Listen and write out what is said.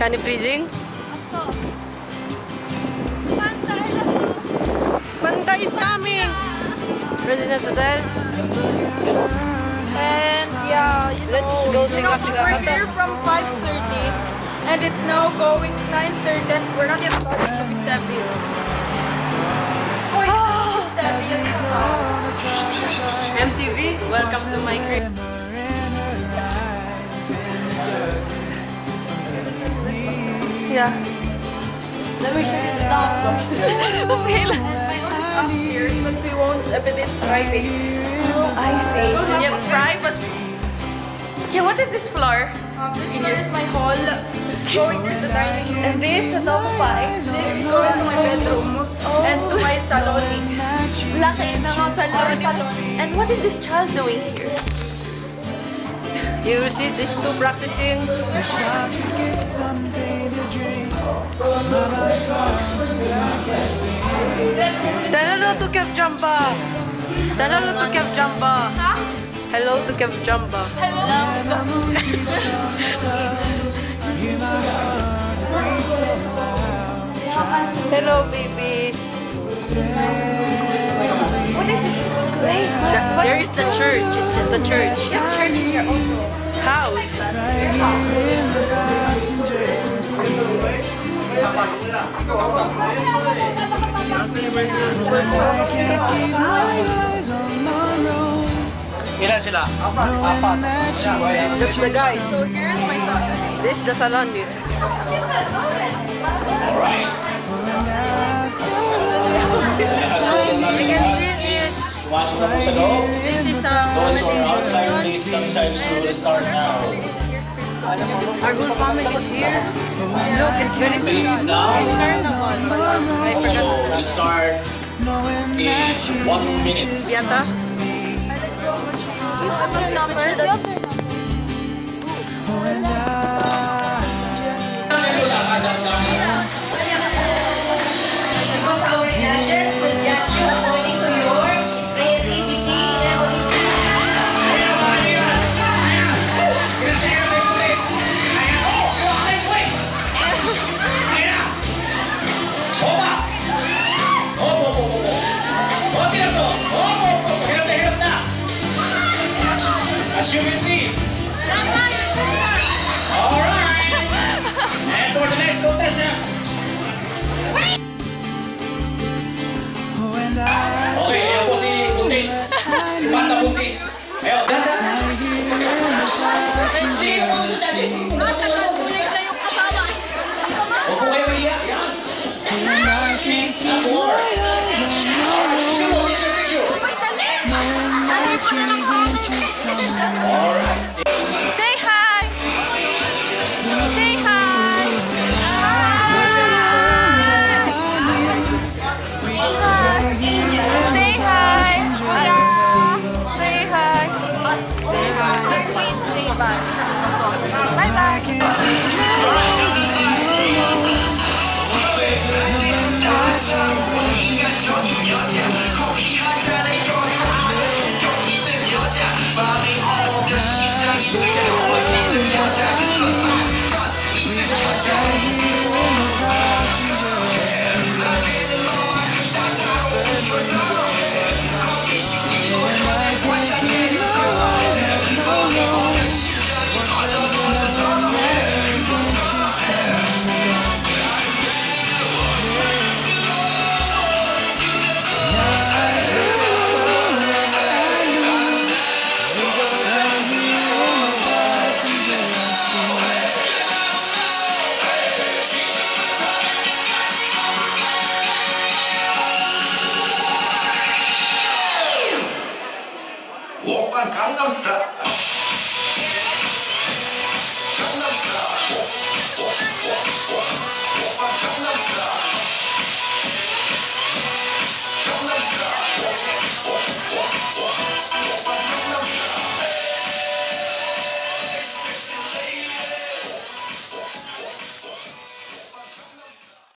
Can you freezing? Panda, is coming! President Hotel. And yeah, you Let's know, go you know, a- sing a we're here from 5.30 and it's now going 9.30 and we're not yet starting to Stepis. Oh, MTV, welcome to my crib. Yeah. Let me show you the top. Okay lang. My office upstairs, but we won't, uh, but it's private. I see. Yeah, private. Okay, what is this floor? Um, this floor is my hall. Going to the dining room. And this, adobo pie. This is going to my bedroom. And to my salon. Laki ng salon. And what is this child doing here? You see these two practicing. Hello to KevJumba. Tell hello to KevJumba. Hello to KevJumba. Hello, baby. What is this? Th- There is the church. It's just the church. Church here also. House. Ilan sila? Apat. That's the guy. So here's my salon. This is the salon here. Pumasok na po sa loob. This is uh, Those who are outside, please come inside. Will start now. Our whole family is here. Look, it's very Please sad. sit down. It's carnival, but I So forgot. we'll start in one minute. Yata? Numbers. Buntis. Ayun. Sige, punta sa judges.